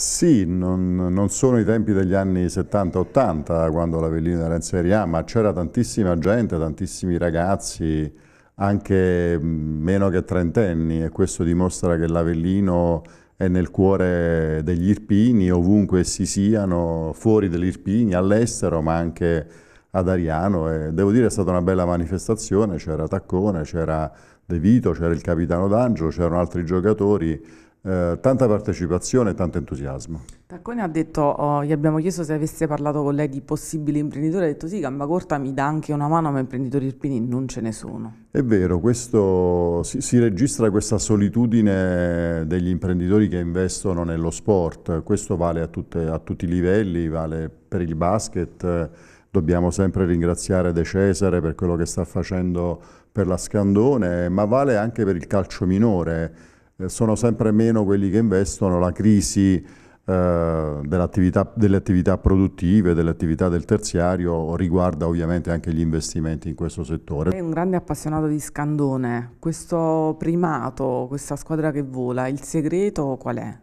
Sì, non, non, sono i tempi degli anni 70-80 quando l'Avellino era in Serie A, ma c'era tantissima gente, tantissimi ragazzi, anche meno che trentenni e questo dimostra che l'Avellino è nel cuore degli Irpini, ovunque essi siano, fuori degli Irpini, all'estero, ma anche ad Ariano. E devo dire è stata una bella manifestazione, c'era Taccone, c'era De Vito, c'era il capitano D'Angelo, c'erano altri giocatori eh, tanta partecipazione e tanto entusiasmo. Tacconi ha detto, oh, gli abbiamo chiesto se avesse parlato con lei di possibili imprenditori, ha detto sì, Gamba Corta mi dà anche una mano, ma imprenditori irpini non ce ne sono. È vero, questo, si, si, registra questa solitudine degli imprenditori che investono nello sport, questo vale a, tutte, a tutti i livelli, vale per il basket, dobbiamo sempre ringraziare De Cesare per quello che sta facendo per la Scandone, ma vale anche per il calcio minore sono sempre meno quelli che investono, la crisi eh, delle, attività, delle attività produttive, delle attività del terziario riguarda ovviamente anche gli investimenti in questo settore. È un grande appassionato di Scandone, questo primato, questa squadra che vola, il segreto qual è?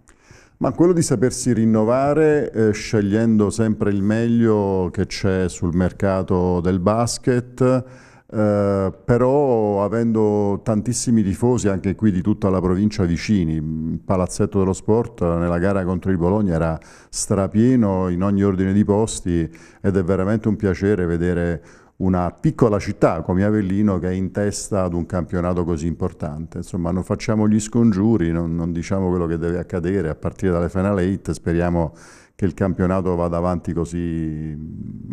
Ma quello di sapersi rinnovare eh, scegliendo sempre il meglio che c'è sul mercato del basket, eh, però avendo tantissimi tifosi anche qui di tutta la provincia vicini, il Palazzetto dello Sport nella gara contro il Bologna era strapieno in ogni ordine di posti ed è veramente un piacere vedere una piccola città come Avellino che è in testa ad un campionato così importante. Insomma, non facciamo gli scongiuri, non, non diciamo quello che deve accadere a partire dalle Final 8, speriamo che il campionato vada avanti così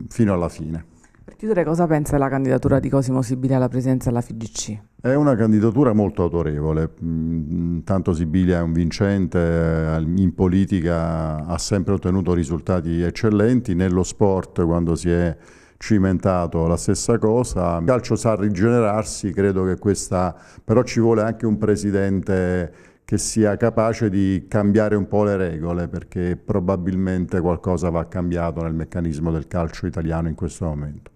fino alla fine. Per chiudere, cosa pensa della candidatura di Cosimo Sibilia alla presidenza della FIGC? È una candidatura molto autorevole, mm, tanto Sibilia è un vincente, in politica ha sempre ottenuto risultati eccellenti, nello sport quando si è cimentato la stessa cosa, il calcio sa rigenerarsi, credo che questa, però ci vuole anche un presidente che sia capace di cambiare un po' le regole perché probabilmente qualcosa va cambiato nel meccanismo del calcio italiano in questo momento.